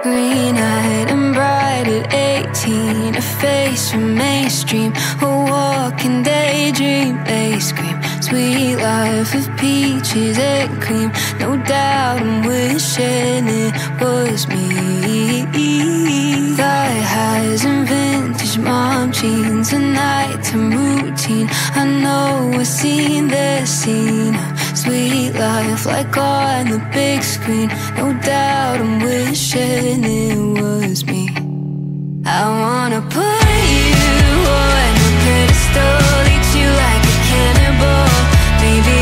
Green eyed and bright at 18, a face from mainstream, a walking daydream. They scream, sweet life of peaches and cream. No doubt I'm wishing it was me. Thigh highs and vintage mom jeans, a nighttime routine. I know I've seen this scene. Sweet life like on the big screen. No doubt I'm wishing it was me. I wanna put you on a pedestal, eat you like a cannibal. Maybe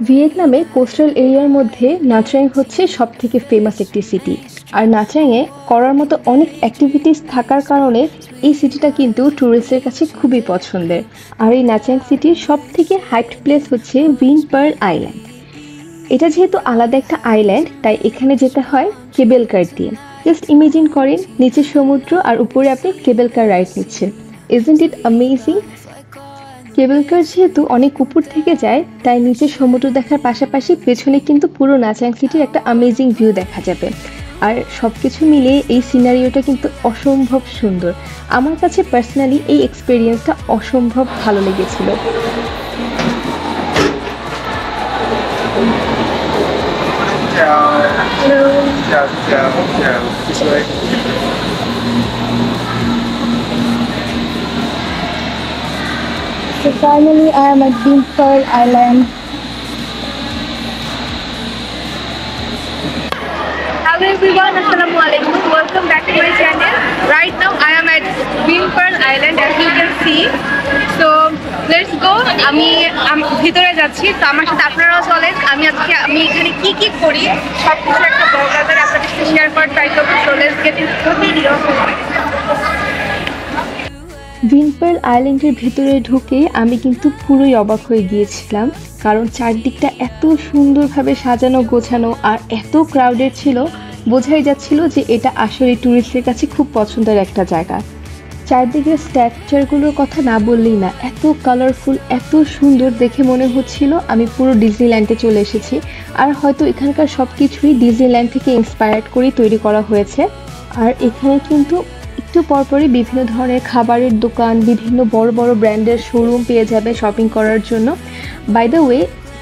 ভিয়েতনামে coastal এরিয়ার মধ্যে নাচরাং হচ্ছে সব থেকে famous একটি city আর নাচরাংয়ে করার মতো অনেক অ্যাক্টিভিটিস থাকার কারণে এই সিটিটা কিন্তু ট্যুরিস্টের কাছে খুবই পছন্দের। আর এই নাচরাং সিটির সব থেকে হাইট প্লেস হচ্ছে উইন পার্ল আইল্যান্ড এটা যেহেতু আলাদা একটা আইল্যান্ড তাই এখানে যেতে হয় কেবেল কার দিয়ে। জাস্ট ইমেজিন করেন, নিচে সমুদ্র আর উপরে আপনি কেবেল কার রাইড নিচ্ছেন। Isn't it amazing cable car যেহেতু অনেক উপর থেকে যায়, তাই নিচে সমুদ্র দেখার পাশাপাশি পেছনে কিন্তু পুরো নাচাং সিটির একটা অ্যামেজিং ভিউ দেখা যাবে। আর সব কিছু মিলিয়ে এই সিনারিওটা কিন্তু অসম্ভব সুন্দর আমার কাছে পার্সোনালি এই এক্সপিরিয়েন্সটা অসম্ভব ভালো লেগেছিল So finally, I am at Beampearl Island. Everyone, Assalamu. Welcome back to my channel. Right now I am at Island as you can see. So let's go. আমি ভিতরে যাচ্ছি তো আমার সাথে আপনারাও চলেন আমি আজকে আমি এখানে কি কি করি আইল্যান্ডের ভিতরে ঢুকে আমি কিন্তু পুরোই অবাক হয়ে গিয়েছিলাম কারণ চারদিকটা এত সুন্দরভাবে সাজানো গোছানো আর এত ক্রাউডেড ছিল বোঝাই যাচ্ছিল যে এটা আসলে ট্যুরিস্টের কাছে খুব পছন্দের একটা জায়গা। চারদিকের স্ট্রাকচারগুলোর কথা না বললেই না, এত কালারফুল এত সুন্দর দেখে মনে হচ্ছিল আমি পুরো ডিজনিল্যান্ডে চলে এসেছি। আর হয়তো এখানকার সব কিছুই ডিজনিল্যান্ড থেকে ইন্সপায়ার্ড করেই তৈরি করা হয়েছে। আর এখানে কিন্তু একটু পরপরই বিভিন্ন ধরনের খাবারের দোকান, বিভিন্ন বড় বড় ব্র্যান্ডের শোরুম পেয়ে যাবে শপিং করার জন্য। বাই দ্য ওয়ে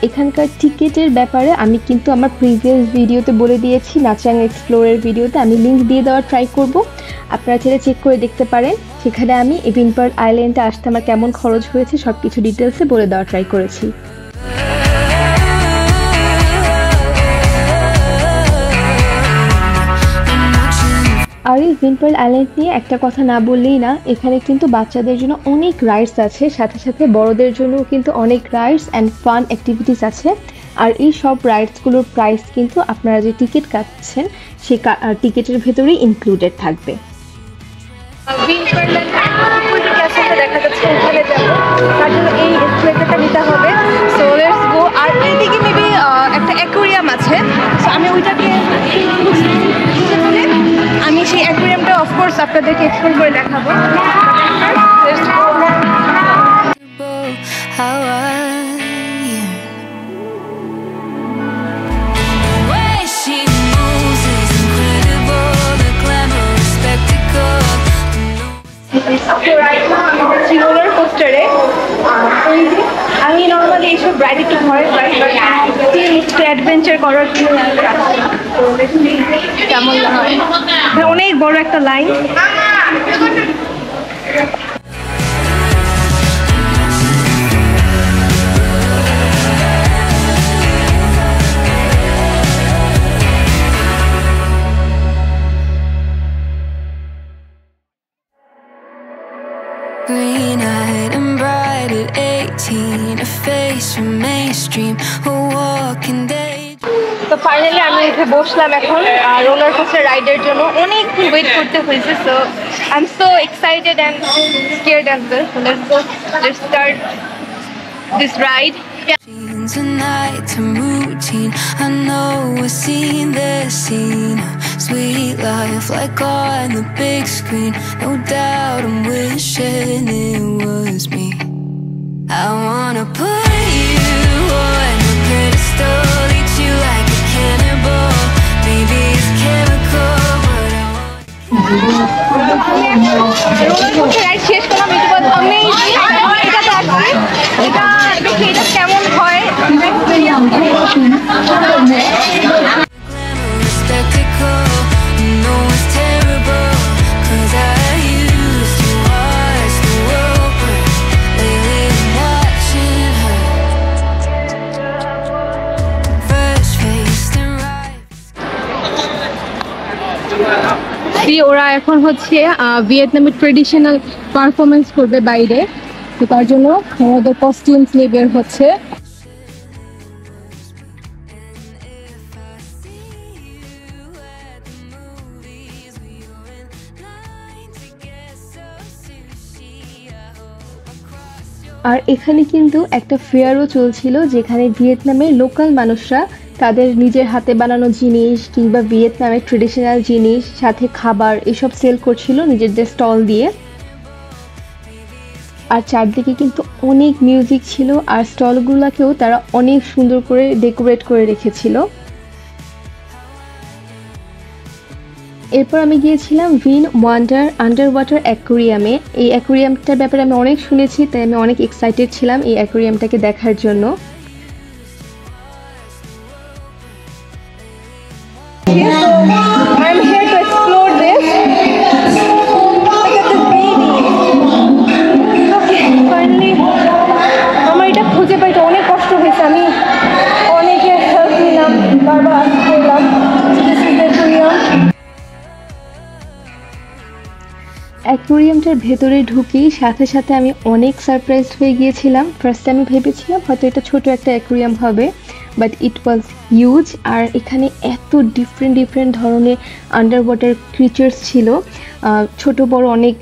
এখানকার টিকিটের ব্যাপারে আমি কিন্তু আমার প্রিভিয়াস ভিডিওতে বলে দিয়েছি, নাচাং এক্সপ্লোরের ভিডিওতে আমি লিঙ্ক দিয়ে দেওয়ার ট্রাই করব। আপনারা ছেলে চেক করে দেখতে পারেন। সেখানে আমি ইভিনপার্ট আইল্যান্ডে আসতে আমার কেমন খরচ হয়েছে সব কিছু ডিটেলসে বলে দেওয়ার ট্রাই করেছি। আর এই উইনপার্ল আইল্যান্ড নিয়ে একটা কথা না বললেই না, এখানে কিন্তু বাচ্চাদের জন্য অনেক রাইডস আছে, সাথে সাথে বড়দের জন্য কিন্তু অনেক রাইডস অ্যান্ড ফান অ্যাক্টিভিটিস আছে। আর এই সব রাইডসগুলোর প্রাইস কিন্তু আপনারা যে টিকিট কাটছেন সেই টিকিটের ভেতরেই ইনক্লুডেড থাকবে। হবে। সো আর একটা আছে। সো আমি ওইটাকে সেই অ্যাকোরিয়ামটা অফকোর্স আপনাদেরকে এক্সপ্লোর করে দেখাবো। Now আমি নর্মালি এইসব রাইড একটু ভয় পাই অ্যাডভেঞ্চার করার জন্য কেমন হয় একটা লাইন। বসলাম এখন রোলার কোস্টার রাইডের জন্য অনেকক্ষণ ওয়েট করতে হয়েছে so I am so excited and scared as well so let's go let's start this ride It's a nighttime routine. I know I've seen this scene. Sweet life, like on the big screen. No doubt I'm wishing it was me. I wanna put you on a pedestal, eat you like I'm going to. I'm ওরা এখন হচ্ছে ভিয়েতনামের traditional performance করবে বাইরে। তো তার জন্য আমাদের কস্টিউমস নিয়ে বের হচ্ছে। আর এখানে কিন্তু একটা ফেয়ারও চলছিল, যেখানে ভিয়েতনামের লোকাল মানুষরা তাদের নিজের হাতে বানানো জিনিস কিংবা ভিয়েতনামের ট্রেডিশনাল জিনিস, সাথে খাবার এসব সেল করছিল নিজেদের স্টল দিয়ে। আর চারদিকে কিন্তু অনেক মিউজিক ছিল আর স্টলগুলোকেও তারা অনেক সুন্দর করে ডেকোরেট করে রেখেছিল। এরপর আমি গিয়েছিলাম ভিন ওয়ান্ডার আন্ডার ওয়াটার অ্যাকোরিয়ামে এই অ্যাকোরিয়ামটার ব্যাপারে আমি অনেক শুনেছি, তাই আমি অনেক এক্সাইটেড ছিলাম এই অ্যাকোরিয়ামটাকে দেখার জন্য। আমার এটা খুঁজে অনেক কষ্ট হয়েছে। আমি. অ্যাকোরিয়ামটার ভেতরে ঢুকেই সাথে সাথে আমি অনেক সারপ্রাইজড হয়ে গিয়েছিলাম। ফার্স্টে আমি ভেবেছিলাম হয়তো এটা ছোট একটা অ্যাকোরিয়াম হবে। বাট ইট ওয়াজ হিউজ আর এখানে এত ডিফারেন্ট ডিফারেন্ট ধরনের আন্ডার ওয়াটার ক্রিচার্স ছিল ছোট, বড় অনেক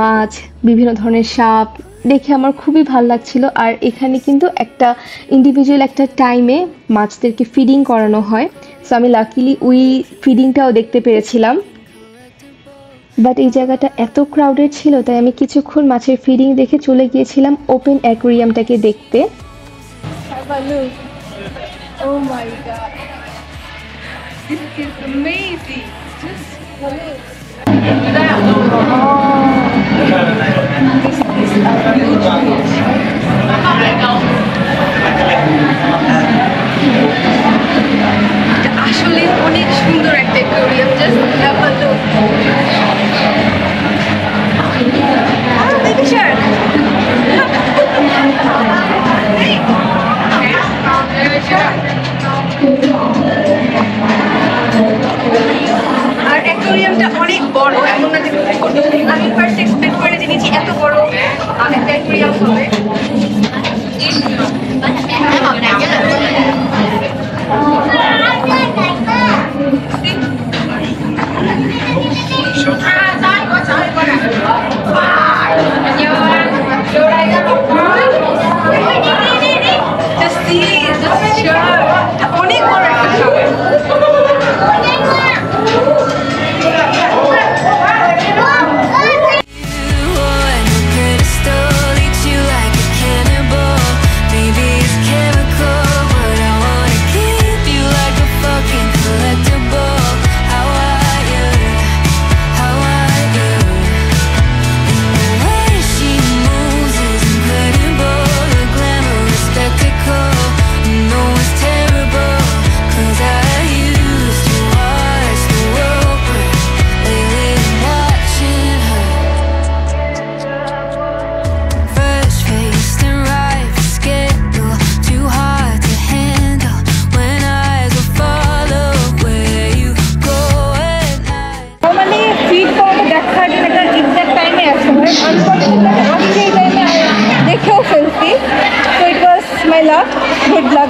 মাছ, বিভিন্ন ধরনের সাপ, দেখে আমার খুবই ভালো লাগছিল। আর এখানে কিন্তু একটা ইন্ডিভিজুয়াল একটা টাইমে মাছদেরকে ফিডিং করানো হয়। সো আমি লাকিলি ওই ফিডিংটাও দেখতে পেরেছিলাম। বাট এই জায়গাটা এত ক্রাউডেড ছিল, তাই আমি কিছুক্ষণ মাছের ফিডিং দেখে চলে গিয়েছিলাম ওপেন অ্যাকোরিয়ামটাকে দেখতে. Oh my god. This is amazing. Just look. That. Oh. This is a.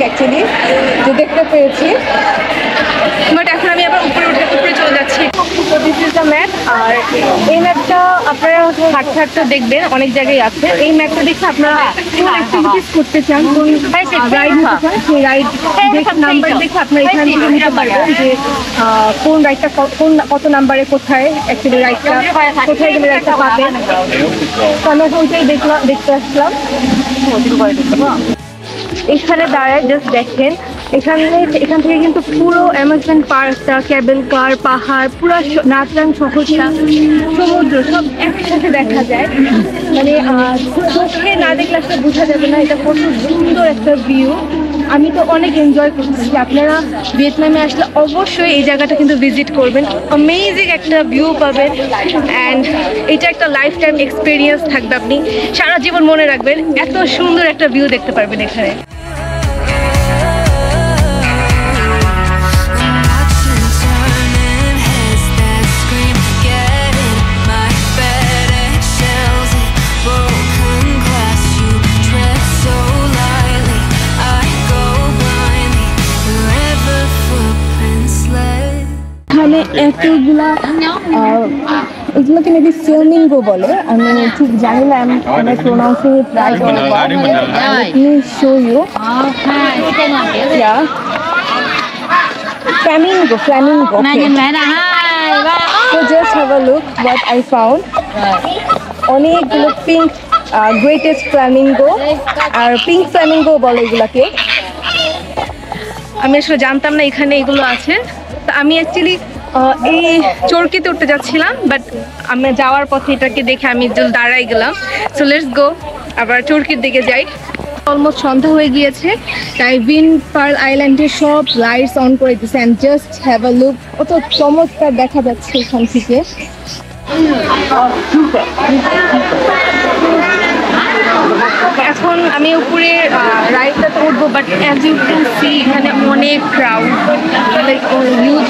Actually যে দেখতে পেরেছি বাট এখন আমি আবার উপরে উঠে উপরে চলে যাচ্ছি। তো দিস ইজ দ্য ম্যাপ আর এই ম্যাপটা আপনারা হাঁটতে হাঁটতে দেখবেন অনেক জায়গায় আছে। এই ম্যাপটা দেখে আপনারা কোন অ্যাক্টিভিটিস করতে চান? কোন রাইড নিতে চান? সেই রাইড নাম্বার দেখে আপনারা এখান থেকে নিতে পারবেন যে কোন রাইডটা কোন কত নাম্বারে কোথায় অ্যাকচুয়ালি রাইডটা কোথায় গেলে রাইডটা পাবেন? তো আমরা ওইটাই দেখলাম দেখতে আসলাম। এখানে দাঁড়ায় জাস্ট দেখেন। এখানে, এখান থেকে কিন্তু পুরো অ্যামাজমেন্ট পার্কটা ক্যাবেল কার পাহাড়, পুরো নাচরান শহরটা, সমুদ্র, সব একসাথে দেখা যায়। মানে চোখে না দেখলে আসলে বোঝা যাবে না, এটা কত সুন্দর একটা ভিউ আমি তো অনেক এনজয় করছি আপনারা ভিয়েতনামে আসলে অবশ্যই এই জায়গাটা কিন্তু ভিজিট করবেন। অ্যামেজিং একটা ভিউ পাবেন। অ্যান্ড এটা একটা লাইফ টাইম এক্সপিরিয়েন্স থাকবে আপনি। সারা জীবন মনে রাখবেন, এত সুন্দর একটা ভিউ দেখতে পারবেন এখানে। এখানে এতগুলা এগুলোকে মেবি ফিল্মিঙ্গো বলে। আমি ঠিক জানি না আমি pronouncing yeah. Flamingo flamingo okay. So just have a look what I found. অনেকগুলো পিঙ্ক গ্রেটেস্ট ফ্ল্যামিঙ্গো আর পিঙ্ক ফ্ল্যামিঙ্গো বলে এগুলাকে। আমি আসলে জানতাম না এখানে এগুলো আছে। তা আমি অ্যাকচুয়ালি এই চরকিতে উঠতে যাচ্ছিলাম বাট আমি যাওয়ার পথে এটাকে দেখে আমি দাঁড়াই গেলাম। সো লেটস গো আবার চরকির দিকে যাই। অলমোস্ট সন্ধ্যা হয়ে গিয়েছে, তাই বিন পার্ল আইল্যান্ডের সব লাইটস অন করে দিচ্ছে and just have a look অত চমৎকার দেখা যাচ্ছে এখান থেকে। এখন আমি উপরে রাইডটা তো উঠবো but as you can see এখানে অনেক ক্রাউড হিউজ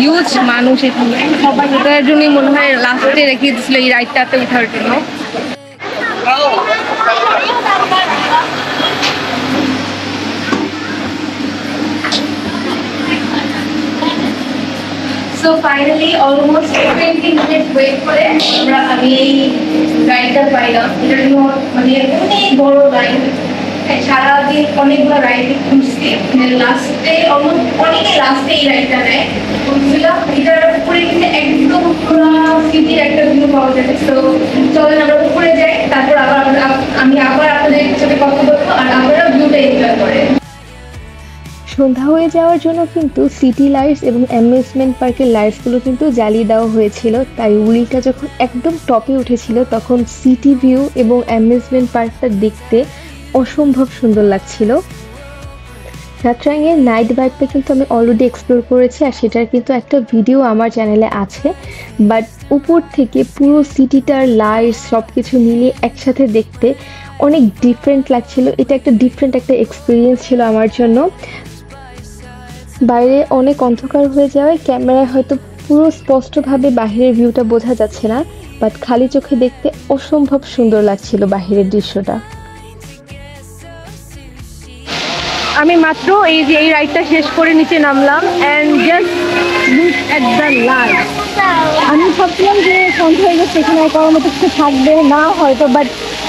হিউজ মানুষ এখানে। সবাই জন্যই মনে হয় লাস্টে রেখে দিয়েছিল এই রাইডটাতে উঠার জন্য। So finally almost twenty minute wait করে আমরা আমি এই রাইডটা পাইলাম। এটার জন্য মানে অনেক বড় রাইড সারাদিন অনেকগুলো রাইড ঘুরছি। লাস্টে অলমোস্ট অনেকে লাস্টে এই রাইডটা নেয়। ঘুরছিলাম এটার উপরে কিন্তু একদম পুরো সিটির একটা ভিউ পাওয়া যাবে। তো চলেন আমরা উপরে যাই, তারপর আবার আমি আবার আপনাদের সাথে কথা বলব আর আপনারা ভিউটা এনজয় করেন। সন্ধ্যা হয়ে যাওয়ার জন্য কিন্তু সিটি লাইটস এবং অ্যামিউজমেন্ট পার্কের লাইটসগুলো কিন্তু জ্বালিয়ে দেওয়া হয়েছিল। তাই উইলটা যখন একদম টপে উঠেছিল, তখন সিটি ভিউ এবং অ্যামিউজমেন্ট পার্কটা দেখতে অসম্ভব সুন্দর লাগছিল। সাতরাঙের নাইট বাইকটা কিন্তু আমি অলরেডি এক্সপ্লোর করেছি আর সেটার কিন্তু একটা ভিডিও আমার চ্যানেলে আছে। বাট উপর থেকে পুরো সিটিটার লাইটস সব কিছু মিলিয়ে একসাথে দেখতে অনেক ডিফারেন্ট লাগছিল। এটা একটা ডিফারেন্ট একটা এক্সপিরিয়েন্স ছিল আমার জন্য। বাইরে অনেক অন্ধকার হয়ে যাওয়ায় ক্যামেরায় হয়তো পুরো স্পষ্টভাবে বাহিরের ভিউটা বোঝা যাচ্ছে না বাট খালি চোখে দেখতে অসম্ভব সুন্দর লাগছিল বাহিরের দৃশ্যটা। আমি মাত্র এই যে এই রাইডটা শেষ করে নিচে নামলাম and just look at the light আমি ভাবছিলাম যে সন্ধ্যা হয়ে গেছে এখানে কারোর মতো কিছু থাকবে না হয়তো বাট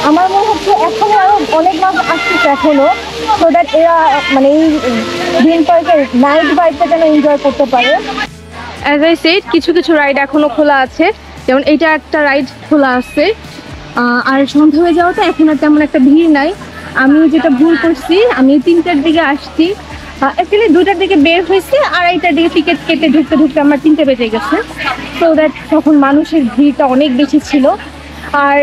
আমার মনে হচ্ছে এখনও আরও অনেক মাস আসতেছে এখনও সো দ্যাট এরা মানে এই গ্রিন পার্কের নাইট বাইকটা যেন এনজয় করতে পারে। অ্যাজ আই সেড কিছু কিছু রাইড এখনও খোলা আছে, যেমন এটা একটা রাইড খোলা আছে। আর সন্ধ্যা হয়ে যাওয়াতে এখন আর তেমন একটা ভিড় নাই। আমি যেটা ভুল করছি, আমি তিনটার দিকে আসছি। অ্যাকচুয়ালি দুটার দিকে বের হয়েছে, আর এইটার দিকে টিকিট কেটে ঢুকতে ঢুকতে আমার তিনটে বেজে গেছে। সো দ্যাট তখন মানুষের ভিড়টা অনেক বেশি ছিল। আর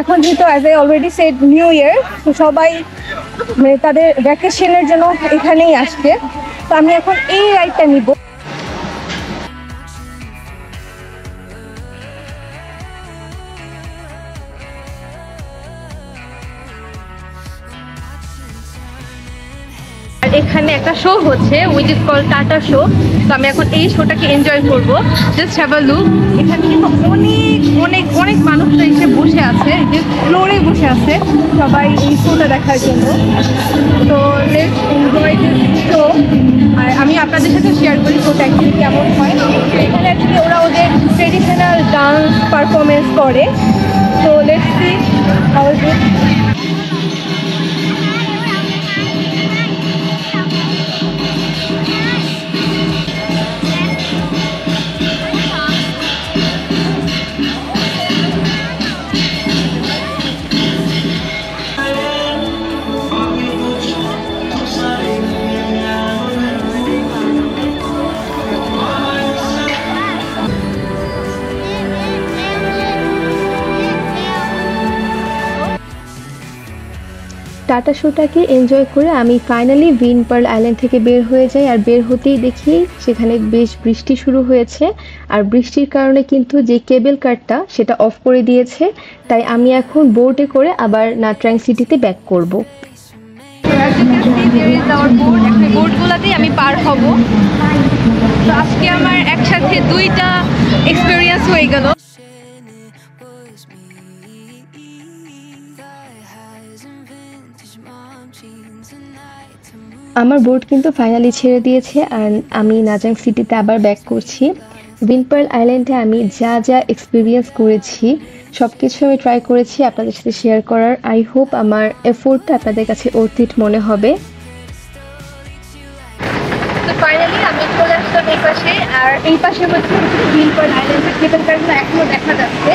এখন যেহেতু as I already said new year তো সবাই মানে তাদের ভ্যাকেশনের জন্য এখানেই আসছে তো আমি এখন এই রাইডটা নিব। এখানে একটা শো হচ্ছে which is call Tata show তো আমি এখন এই শোটাকে এনজয় করব। জাস্ট হ্যাভ আ লুক এখানে কিন্তু অনেক অনেক অনেক মানুষরা এসে বসে আছে যে ফ্লোরে বসে আছে সবাই এই শোটা দেখার জন্য। তো লেটস এনজয় শো আর আমি আপনাদের সাথে শেয়ার করি শোটা অ্যাকচুয়ালি কেমন হয়। এখানে অ্যাকচুয়ালি ওরা ওদের ট্রেডিশনাল ডান্স পারফরমেন্স করে। তো লেটস সি হাউ টাটা শোটাকে এনজয় করে আমি ফাইনালি উইন পার্ল আইল্যান্ড থেকে বের হয়ে যাই। আর বের হতেই দেখি সেখানে বেশ বৃষ্টি শুরু হয়েছে। আর বৃষ্টির কারণে কিন্তু যে কেবল কারটা সেটা অফ করে দিয়েছে। তাই আমি এখন বোটে করে আবার নাট্রাং সিটিতে ব্যাক করব। বোর্ডগুলোতেই আমি পার হব। তো আজকে আমার একসাথে দুইটা এক্সপিরিয়েন্স হয়ে গেল। আমার বোর্ড কিন্তু ফাইনালি ছেড়ে দিয়েছে আর আমি নাজাং সিটিতে আবার ব্যাক করছি। উইনপার্ল আইল্যান্ডে আমি যা যা এক্সপিরিয়েন্স করেছি সব কিছু আমি ট্রাই করেছি আপনাদের সাথে শেয়ার করার। আই হোপ আমার এফোর্টটা আপনাদের কাছে অর্থিত মনে হবে। তো ফাইনালি এই পাশে, আর এই পাশে হচ্ছে বিলপয়েন্ট আইল্যান্ডের কেবল কারগুলো দেখা যাচ্ছে।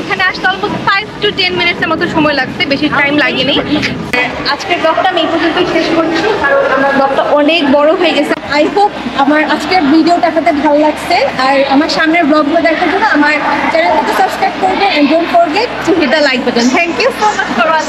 এখানে আসতে অলমোস্ট ফাইভ টু টেন মিনিটসের মতো সময় লাগছে, বেশি টাইম লাগেনি। আজকের ব্লগটা আমি এই পর্যন্তই শেষ করছি, কারণ আমার ব্লগটা অনেক বড় হয়ে গেছে। আই আমার আজকের ভিডিওটা আপনাদের ভালো লাগছে, আর আমার সামনের ব্লগগুলো দেখার জন্য আমার চ্যানেলটাকে সাবস্ক্রাইব করবেন and don't forget like button thank you so much